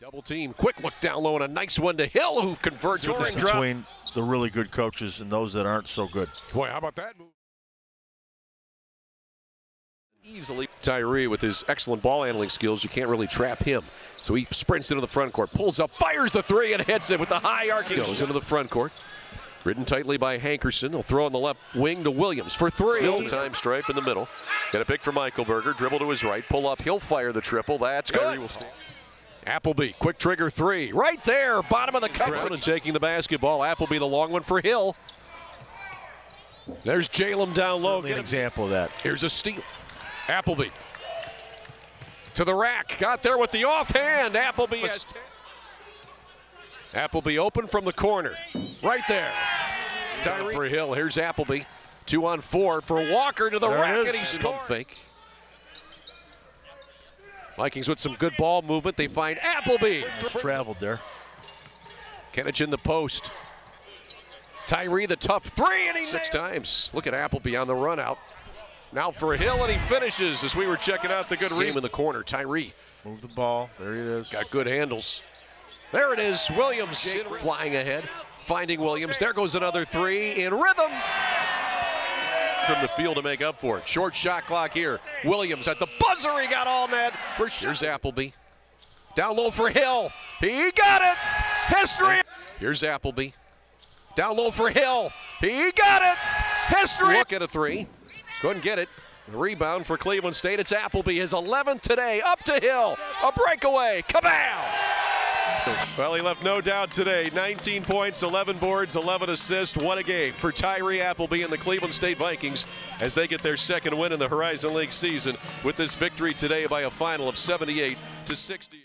Double team, quick look down low, and a nice one to Hill, who converts with the drop. between the really good coaches and those that aren't so good. Boy, how about that move? Easily, Tyree with his excellent ball handling skills, you can't really trap him. So he sprints into the front court, pulls up, fires the three, and hits it with the high arc. Goes into the front court. Ridden tightly by Hankerson. He'll throw on the left wing to Williams for three. Still time stripe in the middle. Got a pick for Michael Berger. Dribble to his right. Pull up. He'll fire the triple. That's good. Appleby, quick trigger three. Right there. Bottom of the cover. And taking the basketball. Appleby, the long one for Hill. There's Jalen down low. Certainly an example of that. Here's a steal. Appleby. To the rack. Got there with the offhand. Appleby has Appleby open from the corner. Right there. Tyree for Hill. Here's Appleby. Two on four for Walker to the There rack, is. and he scored. Fake. Vikings with some good ball movement. They find Appleby. Traveled there. Kenic in the post. Tyree the tough three, and he six times. Look at Appleby on the run out. Now for Hill, and he finishes as we were checking out the good game in the corner. Tyree Move the ball. There he is. got good handles. There it is. Williams flying ahead, finding Williams. There goes another three in rhythm from the field to make up for it. Short shot clock here. Williams at the buzzer. He got all net. Here's Appleby. Down low for Hill. He got it. History. Here's Appleby. Down low for Hill. He got it. History. Look at a three. Couldn't get it. Rebound for Cleveland State. It's Appleby, his 11th today. Up to Hill. A breakaway. Kabam! Well, he left no doubt today. 19 points, 11 boards, 11 assists. What a game for Tyree Appleby and the Cleveland State Vikings as they get their second win in the Horizon League season with this victory today by a final of 78 to 60.